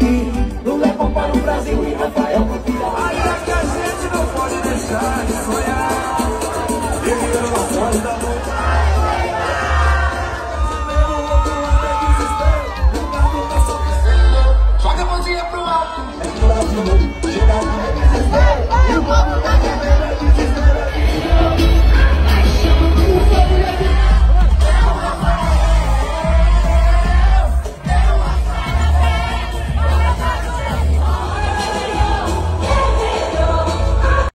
aqui. Lula é bom para o Brasil e Rafael Cotia. Ainda que a gente não pode deixar de sonhar. E eu não posso dar muito. Joga a mãozinha pro alto. É moral do mundo. Geral.